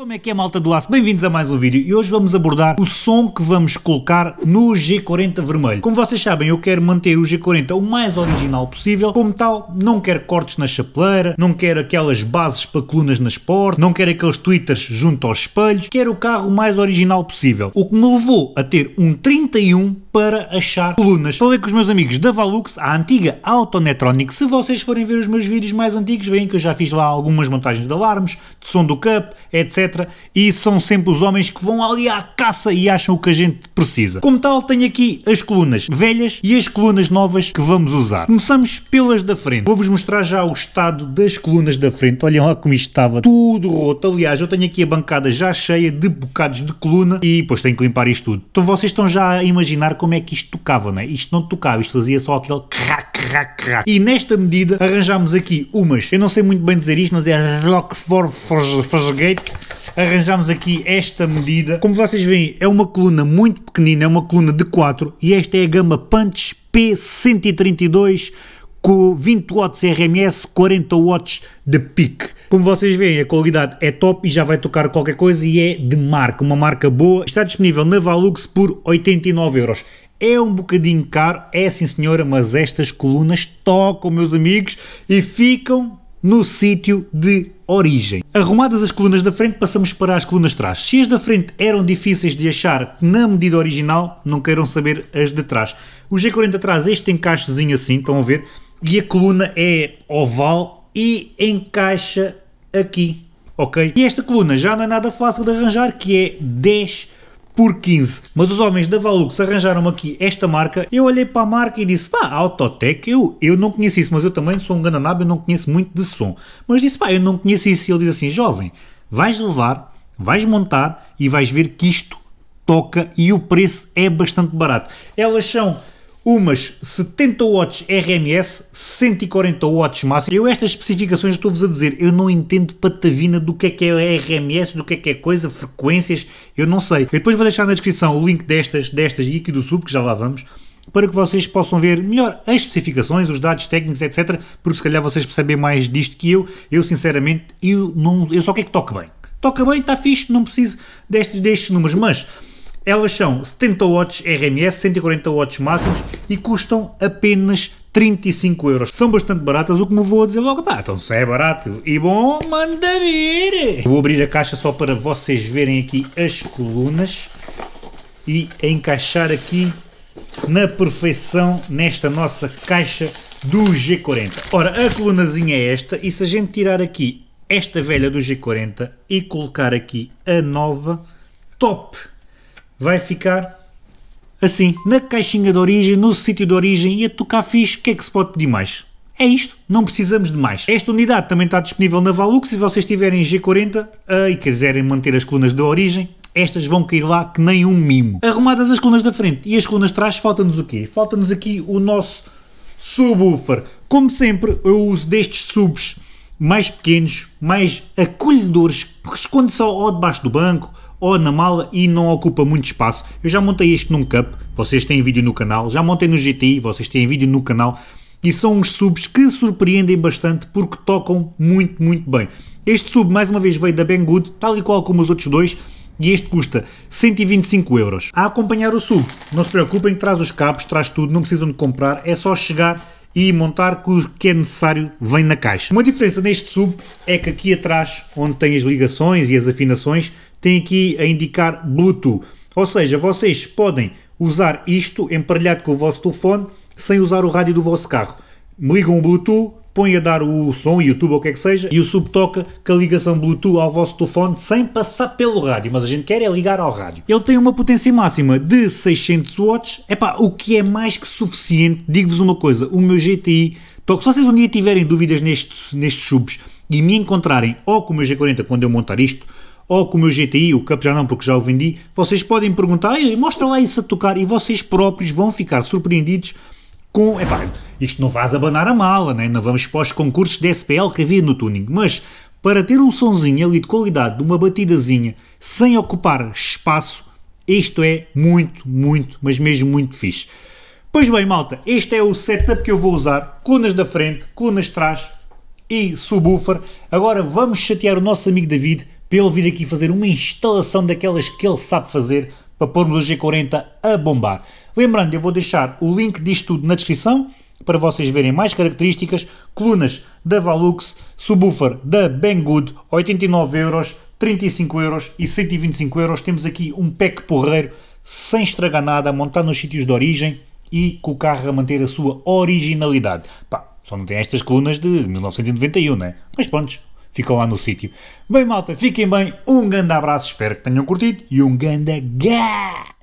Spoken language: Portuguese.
Como é que é malta do aço? Bem-vindos a mais um vídeo e hoje vamos abordar o som que vamos colocar no G40 vermelho. Como vocês sabem, eu quero manter o G40 o mais original possível, como tal, não quero cortes na chapeleira, não quero aquelas bases para colunas nas portas, não quero aqueles twitters junto aos espelhos, quero o carro o mais original possível. O que me levou a ter um 31 para achar colunas. Falei com os meus amigos da Valux, a antiga Autonetronic. Se vocês forem ver os meus vídeos mais antigos, veem que eu já fiz lá algumas montagens de alarmes, de som do cup, etc e são sempre os homens que vão ali à caça e acham o que a gente precisa. Como tal, tenho aqui as colunas velhas e as colunas novas que vamos usar. Começamos pelas da frente. Vou-vos mostrar já o estado das colunas da frente. Olhem lá como isto estava tudo roto. Aliás, eu tenho aqui a bancada já cheia de bocados de coluna e depois tenho que limpar isto tudo. Então vocês estão já a imaginar como é que isto tocava, não é? Isto não tocava, isto fazia só aquele crack, crack, crack. E nesta medida arranjámos aqui umas, eu não sei muito bem dizer isto, mas é Rockford Fosgate arranjamos aqui esta medida. Como vocês veem, é uma coluna muito pequenina, é uma coluna de 4 e esta é a gama Punch P132 com 20 watts RMS, 40 watts de pique. Como vocês veem, a qualidade é top e já vai tocar qualquer coisa e é de marca, uma marca boa. Está disponível na Valux por 89 euros. É um bocadinho caro, é sim senhora, mas estas colunas tocam, meus amigos, e ficam no sítio de origem. Arrumadas as colunas da frente, passamos para as colunas de trás. Se as da frente eram difíceis de achar na medida original, não queiram saber as de trás. O G40 traz este encaixezinho assim, estão a ver? E a coluna é oval e encaixa aqui, ok? E esta coluna já não é nada fácil de arranjar, que é 10 por 15. Mas os homens da Valux arranjaram aqui esta marca. Eu olhei para a marca e disse, pá, Autotec, eu, eu não conheço isso, mas eu também sou um gananabo, eu não conheço muito de som. Mas disse, pá, eu não conheço isso. E ele diz assim, jovem, vais levar, vais montar e vais ver que isto toca e o preço é bastante barato. Elas são umas 70 watts RMS, 140 watts máximo. Eu estas especificações estou-vos a dizer, eu não entendo patavina do que é que é RMS, do que é que é coisa, frequências, eu não sei. Eu depois vou deixar na descrição o link destas, destas e aqui do sub, que já lá vamos, para que vocês possam ver melhor as especificações, os dados técnicos, etc. Porque se calhar vocês percebem mais disto que eu. Eu, sinceramente, eu, não, eu só quero que toque bem. Toca bem, está fixe, não preciso destes, destes números, mas elas são 70 watts RMS, 140 watts máximos e custam apenas 35 euros. São bastante baratas, o que me vou dizer logo, pá, então se é barato e bom, manda vir! Vou abrir a caixa só para vocês verem aqui as colunas e encaixar aqui na perfeição nesta nossa caixa do G40. Ora, a colunazinha é esta e se a gente tirar aqui esta velha do G40 e colocar aqui a nova, top! Vai ficar assim, na caixinha de origem, no sítio de origem e a tocar fixe, o que é que se pode pedir mais? É isto, não precisamos de mais. Esta unidade também está disponível na Valux, se vocês tiverem G40 uh, e quiserem manter as colunas de origem, estas vão cair lá que nem um mimo. Arrumadas as colunas da frente e as colunas de trás, falta-nos o quê? Falta-nos aqui o nosso subwoofer. Como sempre, eu uso destes subs mais pequenos, mais acolhedores, que esconde só ou debaixo do banco ou na mala e não ocupa muito espaço. Eu já montei este num Cup, vocês têm vídeo no canal, já montei no GTI, vocês têm vídeo no canal, e são uns subs que surpreendem bastante porque tocam muito, muito bem. Este sub, mais uma vez, veio da Banggood, tal e qual como os outros dois, e este custa 125 euros. A acompanhar o sub, não se preocupem, traz os cabos, traz tudo, não precisam de comprar, é só chegar e montar que o que é necessário vem na caixa. Uma diferença neste sub é que aqui atrás, onde tem as ligações e as afinações, tem aqui a indicar Bluetooth. Ou seja, vocês podem usar isto emparelhado com o vosso telefone sem usar o rádio do vosso carro. Ligam o Bluetooth, põem a dar o som, YouTube ou o que é que seja, e o sub toca com a ligação Bluetooth ao vosso telefone sem passar pelo rádio, mas a gente quer é ligar ao rádio. Ele tem uma potência máxima de 600 watts, epá, o que é mais que suficiente. Digo-vos uma coisa, o meu GTI, se vocês um dia tiverem dúvidas nestes, nestes subs e me encontrarem ou com o meu G40 quando eu montar isto, ou com o meu GTI, o Cup já não porque já o vendi, vocês podem perguntar, mostra lá isso a tocar e vocês próprios vão ficar surpreendidos com, epá, isto não vais abanar a mala, né? não vamos para os concursos de SPL que havia no tuning, mas para ter um sonzinho ali de qualidade, de uma batidazinha, sem ocupar espaço, isto é muito, muito, mas mesmo muito fixe. Pois bem, malta, este é o setup que eu vou usar, colunas da frente, colunas de trás e subwoofer. Agora vamos chatear o nosso amigo David para ele vir aqui fazer uma instalação daquelas que ele sabe fazer para pormos o G40 a bombar. Lembrando, eu vou deixar o link disto tudo na descrição para vocês verem mais características, colunas da Valux, subwoofer da Banggood, 89 euros, 35 euros e 125 euros. Temos aqui um pack porreiro, sem estragar nada, montado nos sítios de origem e com o carro a manter a sua originalidade. Pá, só não tem estas colunas de 1991, né? Mas pronto, ficam lá no sítio. Bem malta, fiquem bem, um grande abraço, espero que tenham curtido e um grande gá!